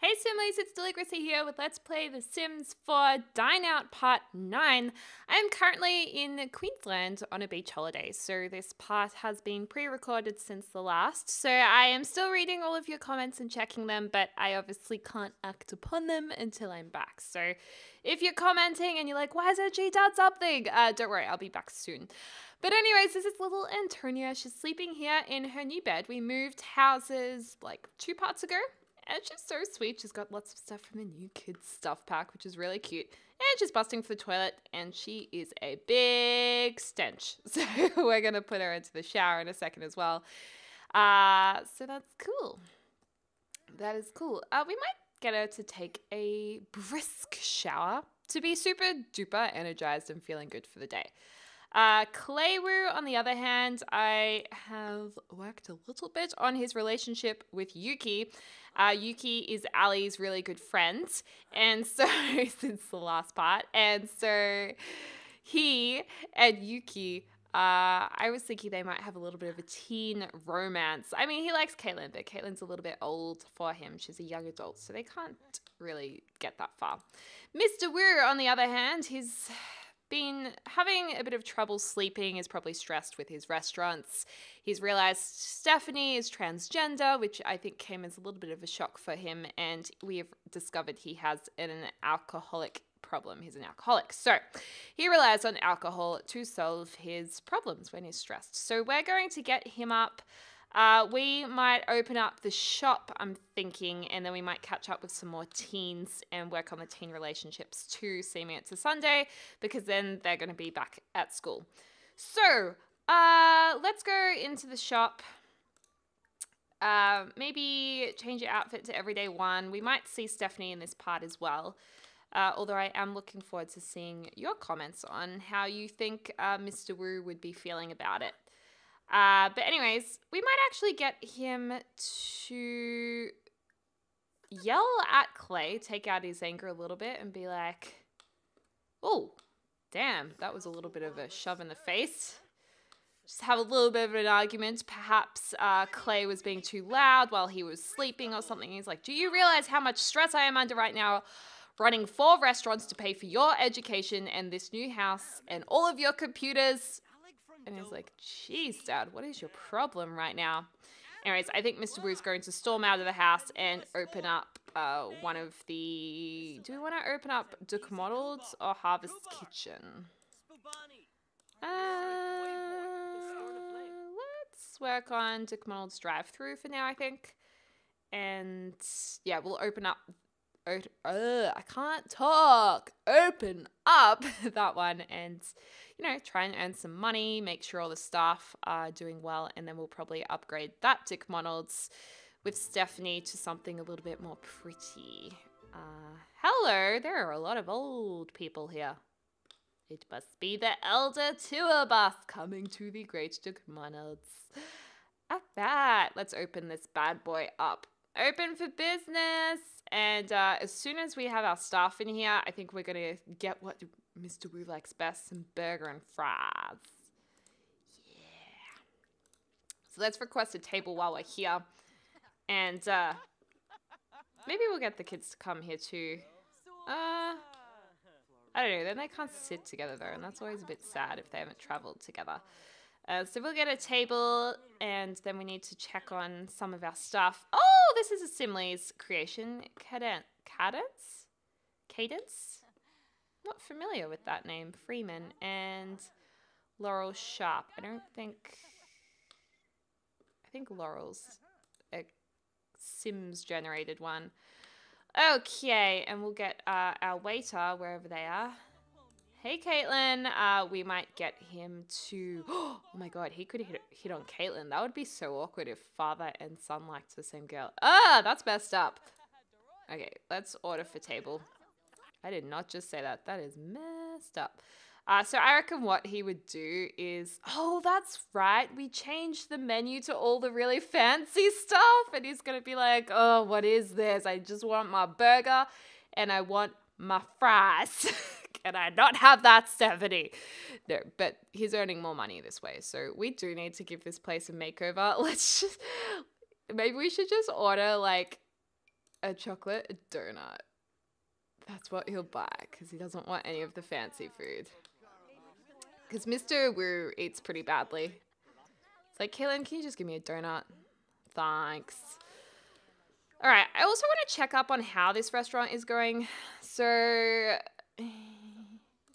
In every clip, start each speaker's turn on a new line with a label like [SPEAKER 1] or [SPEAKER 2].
[SPEAKER 1] Hey Simlies, it's Deligracy here with Let's Play The Sims 4 Dine Out Part 9. I'm currently in Queensland on a beach holiday, so this part has been pre-recorded since the last. So I am still reading all of your comments and checking them, but I obviously can't act upon them until I'm back. So if you're commenting and you're like, why hasn't she done something? Uh, don't worry, I'll be back soon. But anyways, this is little Antonia. She's sleeping here in her new bed. We moved houses like two parts ago and she's so sweet. She's got lots of stuff from the new kids stuff pack, which is really cute. And she's busting for the toilet, and she is a big stench. So we're gonna put her into the shower in a second as well. Uh, so that's cool. That is cool. Uh, we might get her to take a brisk shower to be super duper energized and feeling good for the day. Uh, Clay Wu, on the other hand, I have worked a little bit on his relationship with Yuki. Uh, Yuki is Ali's really good friend, and so since the last part, and so he and Yuki. Uh, I was thinking they might have a little bit of a teen romance. I mean, he likes Caitlin, but Caitlin's a little bit old for him. She's a young adult, so they can't really get that far. Mr. Wu, on the other hand, he's been having a bit of trouble sleeping, is probably stressed with his restaurants. He's realized Stephanie is transgender, which I think came as a little bit of a shock for him, and we have discovered he has an alcoholic problem. He's an alcoholic. So he relies on alcohol to solve his problems when he's stressed. So we're going to get him up uh, we might open up the shop, I'm thinking, and then we might catch up with some more teens and work on the teen relationships too, me. it's a Sunday, because then they're going to be back at school. So, uh, let's go into the shop. Uh, maybe change your outfit to everyday one. We might see Stephanie in this part as well. Uh, although I am looking forward to seeing your comments on how you think uh, Mr. Wu would be feeling about it. Uh, but anyways, we might actually get him to yell at Clay, take out his anger a little bit, and be like, "Oh, damn, that was a little bit of a shove in the face." Just have a little bit of an argument. Perhaps uh, Clay was being too loud while he was sleeping or something. He's like, "Do you realize how much stress I am under right now?" Running four restaurants to pay for your education and this new house and all of your computers and he's like, "Jeez, Dad, what is your problem right now?" Anyways, I think Mr. Wu's going to storm out of the house and open up uh, one of the. Do we want to open up Duke Models or Harvest Kitchen? Uh, let's work on Duke Models drive through for now, I think. And yeah, we'll open up. Uh, I can't talk. Open up that one and you know, try and earn some money, make sure all the staff are doing well, and then we'll probably upgrade that Dick Monalds with Stephanie to something a little bit more pretty. Uh, hello, there are a lot of old people here. It must be the elder tour bus coming to the Great Dick Monalds. At that, let's open this bad boy up. Open for business. And uh, as soon as we have our staff in here, I think we're going to get what Mr. Wu likes best some burger and fries. Yeah. So let's request a table while we're here. And uh, maybe we'll get the kids to come here too. Uh, I don't know. Then they can't sit together though, and that's always a bit sad if they haven't traveled together. Uh, so we'll get a table, and then we need to check on some of our stuff. Oh, this is a Simlies' creation. Cadence? Cadence? Cadence? Not familiar with that name, Freeman, and Laurel Sharp. I don't think. I think Laurel's a Sims generated one. Okay, and we'll get uh, our waiter wherever they are. Hey, Caitlin. Uh, we might get him to. Oh my god, he could hit, hit on Caitlin. That would be so awkward if father and son liked the same girl. Ah, that's messed up. Okay, let's order for table. I did not just say that. That is messed up. Uh, so I reckon what he would do is, oh, that's right. We changed the menu to all the really fancy stuff. And he's going to be like, oh, what is this? I just want my burger and I want my fries. Can I not have that, Stephanie? No, but he's earning more money this way. So we do need to give this place a makeover. Let's just, maybe we should just order like a chocolate donut. That's what he'll buy because he doesn't want any of the fancy food. Because Mr. Wu eats pretty badly. It's like, Kaylin, can you just give me a donut? Thanks. All right, I also want to check up on how this restaurant is going. So,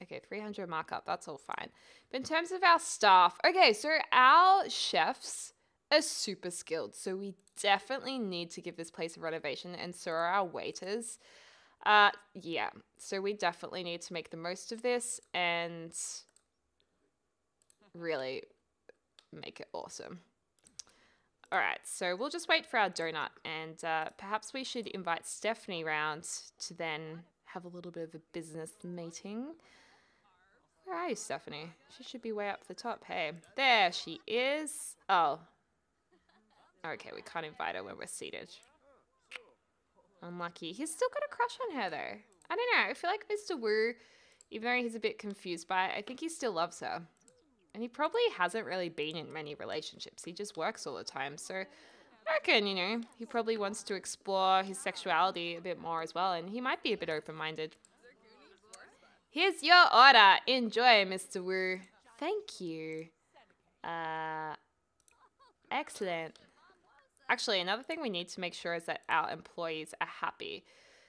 [SPEAKER 1] okay, 300 markup, that's all fine. But in terms of our staff, okay, so our chefs are super skilled. So we definitely need to give this place a renovation, and so are our waiters. Uh, yeah, so we definitely need to make the most of this and really make it awesome. All right, so we'll just wait for our donut, and uh, perhaps we should invite Stephanie round to then have a little bit of a business meeting. Where are you, Stephanie? She should be way up the top. Hey, there she is. Oh. Okay, we can't invite her when we're seated. Unlucky. He's still got a crush on her, though. I don't know. I feel like Mr. Wu, even though he's a bit confused by it, I think he still loves her. And he probably hasn't really been in many relationships. He just works all the time. So I reckon, you know, he probably wants to explore his sexuality a bit more as well. And he might be a bit open minded. Here's your order. Enjoy, Mr. Wu. Thank you. Uh, excellent. Actually, another thing we need to make sure is that our employees are happy.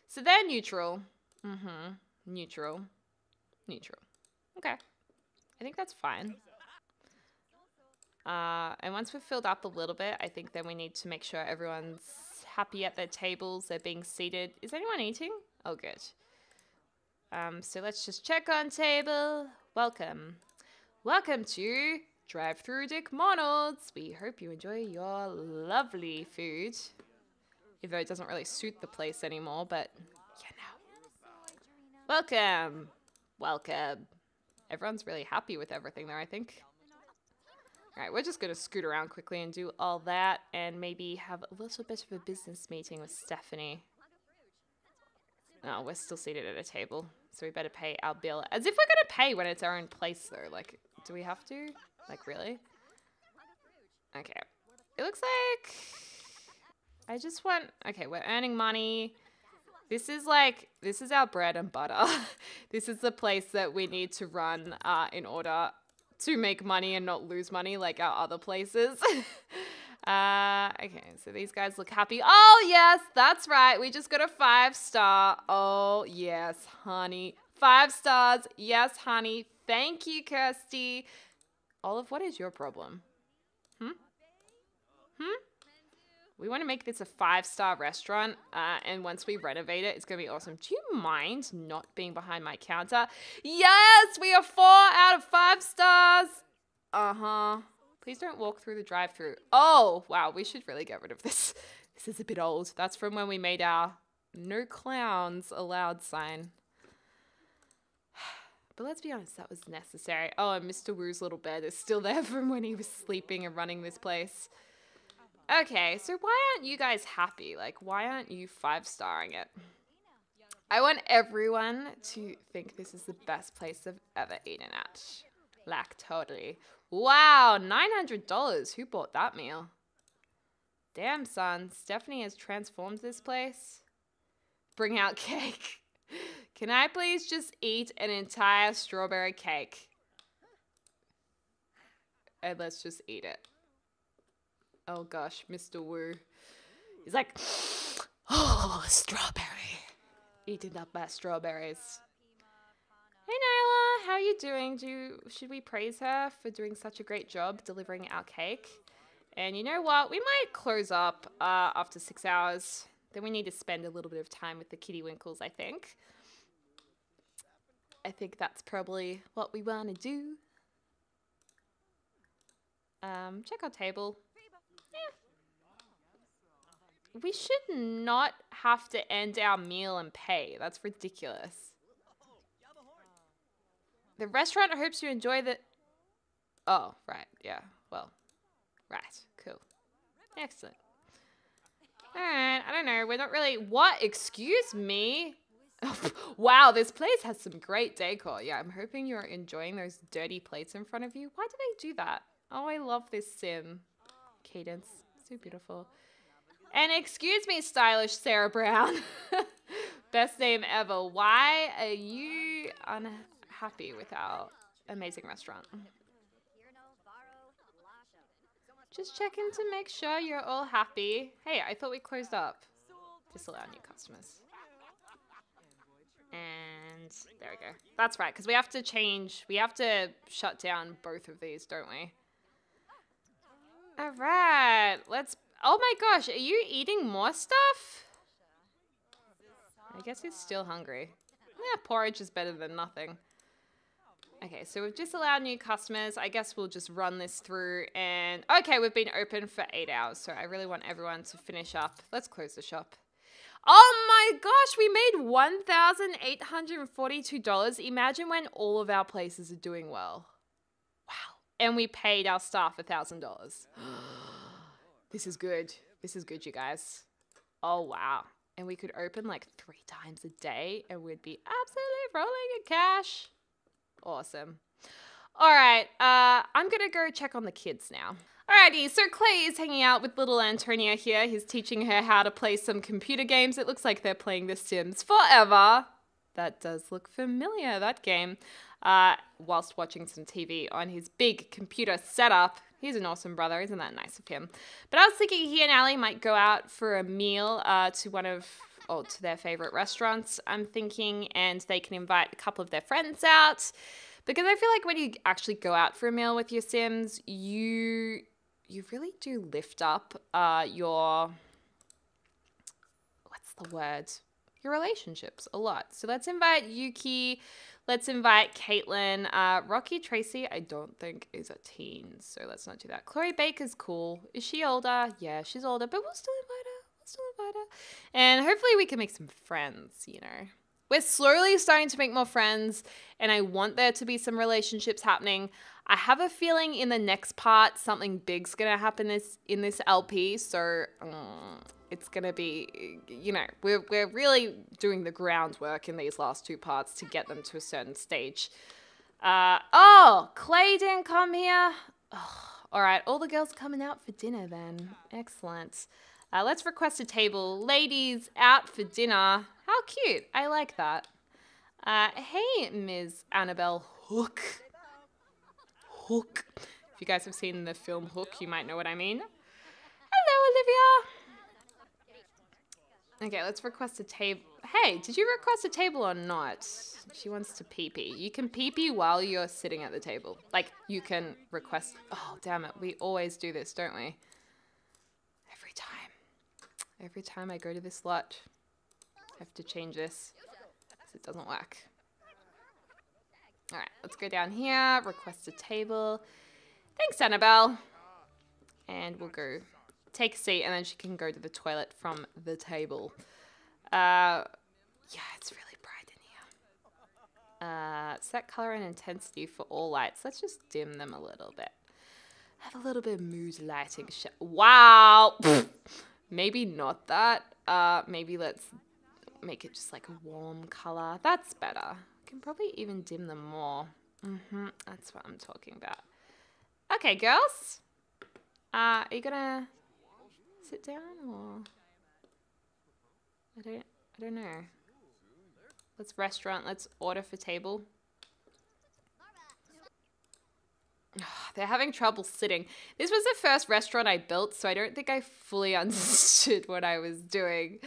[SPEAKER 1] So they're neutral. Mm-hmm. Neutral. Neutral. Okay. I think that's fine. Uh, and once we've filled up a little bit, I think then we need to make sure everyone's happy at their tables. They're being seated. Is anyone eating? Oh, good. Um, so let's just check on table. Welcome. Welcome to Drive Through Dick Monald's. We hope you enjoy your lovely food. Even though it doesn't really suit the place anymore, but you know. Welcome. Welcome. Everyone's really happy with everything there, I think. Alright, we're just going to scoot around quickly and do all that and maybe have a little bit of a business meeting with Stephanie. No, we're still seated at a table, so we better pay our bill. As if we're to pay when it's our own place, though. Like, do we have to? Like, really? Okay. It looks like... I just want... Okay, we're earning money. This is like, this is our bread and butter. this is the place that we need to run uh, in order to make money and not lose money like our other places. uh, okay, so these guys look happy. Oh, yes, that's right. We just got a five star. Oh, yes, honey. Five stars. Yes, honey. Thank you, Kirsty. Olive, what is your problem? Hmm? Hmm? We want to make this a five-star restaurant, uh, and once we renovate it, it's going to be awesome. Do you mind not being behind my counter? Yes, we are four out of five stars. Uh-huh. Please don't walk through the drive-through. Oh, wow, we should really get rid of this. This is a bit old. That's from when we made our no clowns allowed sign. But let's be honest, that was necessary. Oh, and Mr. Wu's little bed is still there from when he was sleeping and running this place. Okay, so why aren't you guys happy? Like, why aren't you five starring it? I want everyone to think this is the best place they've ever eaten at. Like, totally. Wow, $900. Who bought that meal? Damn, son. Stephanie has transformed this place. Bring out cake. Can I please just eat an entire strawberry cake? And let's just eat it. Oh gosh, Mr. Wu. He's like, oh, strawberry. Eating up my strawberries. Hey Nyla, how are you doing? Do you, should we praise her for doing such a great job delivering our cake? And you know what? We might close up uh, after six hours. Then we need to spend a little bit of time with the kitty winkles, I think. I think that's probably what we want to do. Um, check our table Yeah. we should not have to end our meal and pay. That's ridiculous. The restaurant hopes you enjoy the... Oh, right. Yeah. Well, right. Cool. Excellent. Alright, I don't know. We're not really... What? Excuse me? wow, this place has some great decor. Yeah, I'm hoping you're enjoying those dirty plates in front of you. Why do they do that? Oh, I love this sim. Cadence. So beautiful. And excuse me, stylish Sarah Brown. Best name ever. Why are you unhappy with our amazing restaurant? Just checking to make sure you're all happy. Hey, I thought we closed up. Disallow new customers. And there we go. That's right, because we have to change. We have to shut down both of these, don't we? All right, let's. Oh my gosh, are you eating more stuff? I guess he's still hungry. Yeah, porridge is better than nothing. Okay, so we've just allowed new customers. I guess we'll just run this through and... Okay, we've been open for eight hours, so I really want everyone to finish up. Let's close the shop. Oh my gosh, we made $1,842. Imagine when all of our places are doing well. Wow. And we paid our staff $1,000. this is good. This is good, you guys. Oh, wow. And we could open like three times a day and we'd be absolutely rolling in cash. Awesome. All right, uh, I'm gonna go check on the kids now. Alrighty, so Clay is hanging out with little Antonia here. He's teaching her how to play some computer games. It looks like they're playing The Sims Forever. That does look familiar, that game. Uh, whilst watching some TV on his big computer setup. He's an awesome brother, isn't that nice of him? But I was thinking he and Ali might go out for a meal uh, to one of or to their favorite restaurants, I'm thinking, and they can invite a couple of their friends out. Because I feel like when you actually go out for a meal with your Sims, you you really do lift up uh, your what's the word? Your relationships a lot. So let's invite Yuki. Let's invite Caitlin. Uh, Rocky Tracy, I don't think is a teen, so let's not do that. Chloe Baker's cool. Is she older? Yeah, she's older, but we'll still invite still her. And hopefully we can make some friends, you know. We're slowly starting to make more friends, and I want there to be some relationships happening. I have a feeling in the next part something big's gonna happen this in this LP, so um, it's gonna be, you know, we're we're really doing the groundwork in these last two parts to get them to a certain stage. Uh, oh, Clay didn't come here. Oh, all right, all the girls coming out for dinner then. Excellent. Uh, let's request a table. Ladies out for dinner. How cute. I like that. Uh, hey, Ms. Annabelle Hook. Hook. If you guys have seen the film Hook, you might know what I mean. Hello, Olivia. Okay, let's request a table. Hey, did you request a table or not? She wants to pee pee. You can pee pee while you're sitting at the table. Like, you can request. Oh, damn it. We always do this, don't we? Every time I go to this lot, I have to change this because it doesn't work. Alright, let's go down here, request a table. Thanks, Annabelle. And we'll go take a seat and then she can go to the toilet from the table. Uh, yeah, it's really bright in here. Uh, set color and intensity for all lights. Let's just dim them a little bit. Have a little bit of mood lighting. wow. Maybe not that. Uh, maybe let's make it just like a warm color. That's better. I can probably even dim them more. Mm-hmm. That's what I'm talking about. Okay, girls. Uh, are you gonna sit down or? I don't. I don't know. Let's restaurant. Let's order for table. They're having trouble sitting. This was the first restaurant I built, so I don't think I fully understood what I was doing.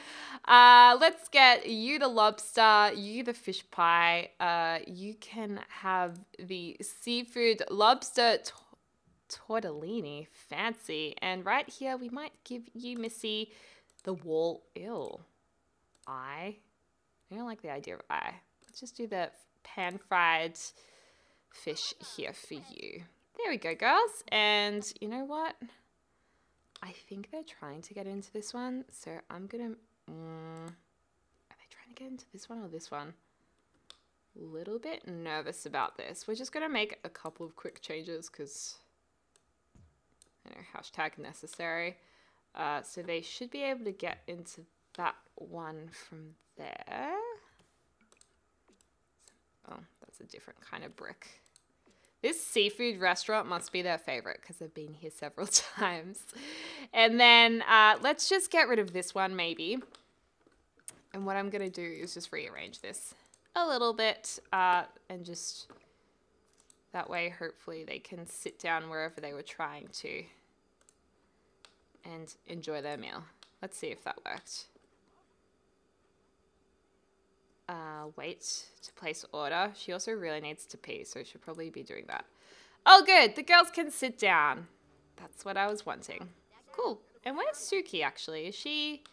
[SPEAKER 1] Uh, let's get you the lobster, you the fish pie. Uh, you can have the seafood lobster tortellini. Fancy. And right here, we might give you, Missy, the wall. Ill. Eye. I don't like the idea of eye. Let's just do the pan fried fish here for you. There we go, girls. And you know what? I think they're trying to get into this one. So I'm going to... Mm, are they trying to get into this one or this one? A little bit nervous about this. We're just going to make a couple of quick changes because... You know, hashtag necessary. Uh, so they should be able to get into that one from there. Oh, that's a different kind of brick. This seafood restaurant must be their favorite because they've been here several times. And then uh, let's just get rid of this one maybe. And what I'm going to do is just rearrange this a little bit uh, and just that way hopefully they can sit down wherever they were trying to and enjoy their meal. Let's see if that worked. Uh, wait to place order. She also really needs to pee, so she'll probably be doing that. Oh, good. The girls can sit down. That's what I was wanting. Cool. And where's Suki, actually? Is she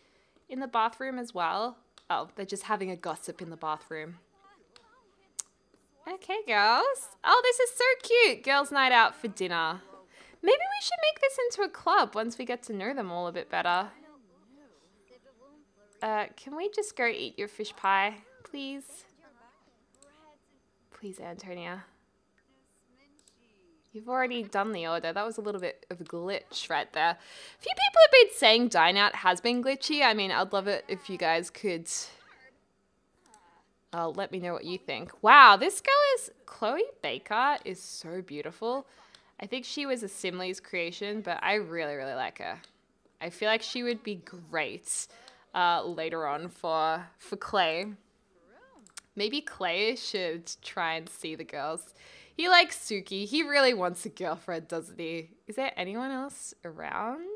[SPEAKER 1] in the bathroom as well? Oh, they're just having a gossip in the bathroom. Okay, girls. Oh, this is so cute. Girls' night out for dinner. Maybe we should make this into a club once we get to know them all a bit better. Uh, can we just go eat your fish pie, please? Please, Antonia. You've already done the order. That was a little bit of a glitch right there. A few people have been saying Dine Out has been glitchy. I mean, I'd love it if you guys could uh, let me know what you think. Wow, this girl is... Chloe Baker is so beautiful. I think she was a Simlies' creation, but I really, really like her. I feel like she would be great uh, later on for, for Clay. Maybe Clay should try and see the girls. He likes Suki. He really wants a girlfriend, doesn't he? Is there anyone else around?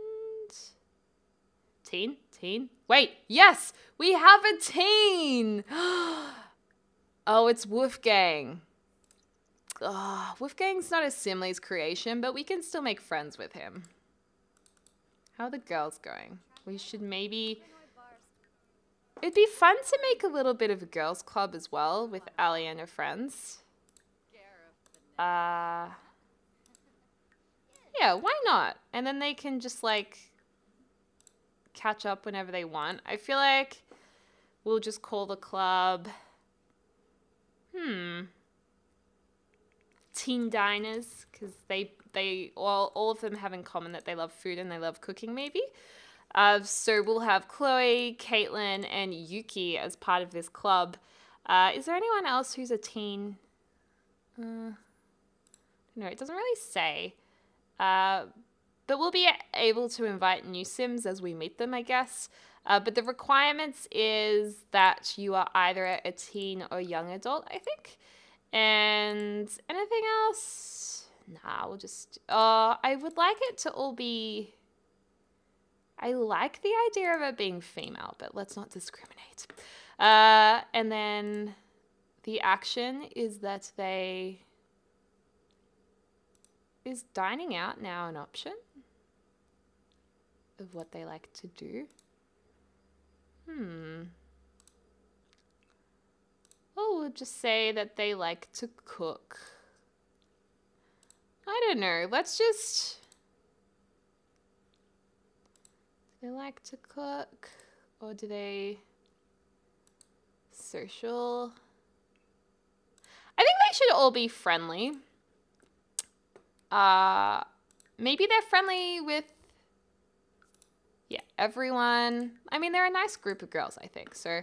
[SPEAKER 1] Teen? Teen? Wait, yes! We have a teen! oh, it's Wolfgang. Oh, Wolfgang's not a Simlies' creation, but we can still make friends with him. How are the girls going? We should maybe... It'd be fun to make a little bit of a girls' club as well with Ali and her friends. Uh, yeah, why not? And then they can just like catch up whenever they want. I feel like we'll just call the club. Hmm. Teen diners, because they they all all of them have in common that they love food and they love cooking. Maybe. Uh, so we'll have Chloe, Caitlin, and Yuki as part of this club. Uh, is there anyone else who's a teen? Uh, no, it doesn't really say. Uh, but we'll be able to invite new Sims as we meet them, I guess. Uh, but the requirements is that you are either a teen or young adult, I think. And anything else? Nah, we'll just. Uh, I would like it to all be. I like the idea of it being female, but let's not discriminate. Uh, and then the action is that they is dining out now an option of what they like to do? Hmm. Oh, we'll just say that they like to cook. I don't know. Let's just. Do they like to cook? Or do they. Social? I think they should all be friendly. Uh, maybe they're friendly with, yeah, everyone. I mean, they're a nice group of girls, I think. So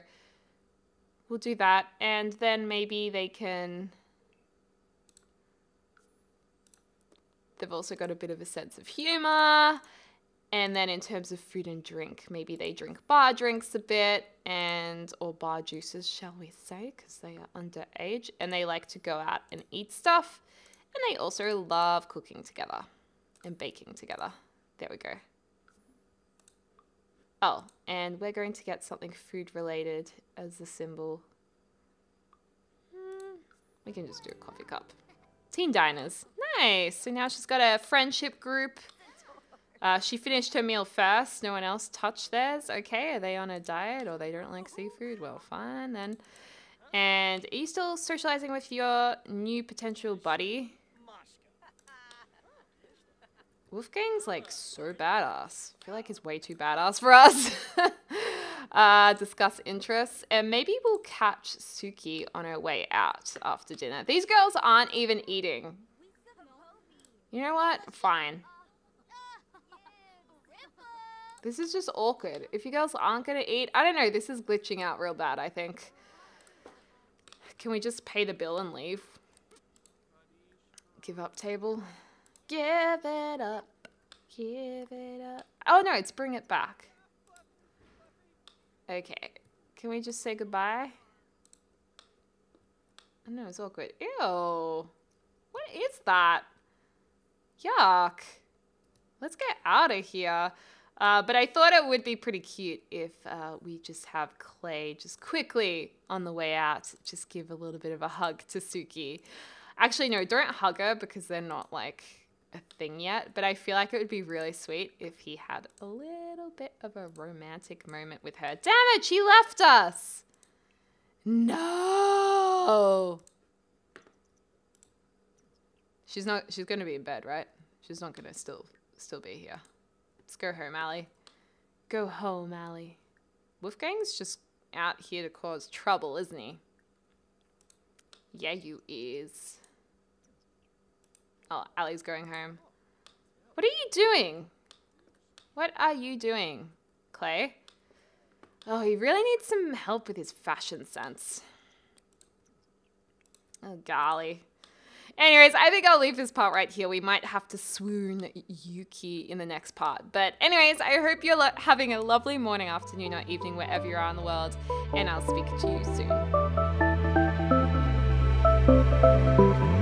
[SPEAKER 1] we'll do that. And then maybe they can... They've also got a bit of a sense of humor. And then in terms of food and drink, maybe they drink bar drinks a bit and or bar juices, shall we say, because they are underage and they like to go out and eat stuff. And they also love cooking together and baking together. There we go. Oh, and we're going to get something food related as the symbol. Mm, we can just do a coffee cup. Teen diners. Nice. So now she's got a friendship group. Uh, she finished her meal first. No one else touched theirs. Okay, are they on a diet or they don't like seafood? Well, fine then. And are you still socializing with your new potential buddy? Wolfgang's like so badass. I feel like he's way too badass for us. uh, discuss interests, and maybe we'll catch Suki on her way out after dinner. These girls aren't even eating. You know what? Fine. This is just awkward. If you girls aren't to eat, I don't know. This is glitching out real bad, I think. Can we just pay the bill and leave? Give up table. Give it up. Give it up. Oh no, it's bring it back. Okay. Can we just say goodbye? Oh, no, it's awkward. Ew. What is that? Yuck. Let's get out of here. Uh, but I thought it would be pretty cute if uh, we just have Clay just quickly on the way out, just give a little bit of a hug to Suki. Actually, no, don't hug her because they're not like a thing yet. But I feel like it would be really sweet if he had a little bit of a romantic moment with her. Damn it, she left us. No. She's not. She's gonna be in bed, right? She's not gonna still still be here. Let's go home, Allie. Go home, Allie. Wolfgang's just out here to cause trouble, isn't he? Yeah, you is. Oh, Allie's going home. What are you doing? What are you doing, Clay? Oh, he really needs some help with his fashion sense. Oh, golly. Anyways, I think I'll leave this part right here. We might have to swoon Yuki in the next part. But anyways, I hope you're having a lovely morning, afternoon, or evening, wherever you are in the world. And I'll speak to you soon.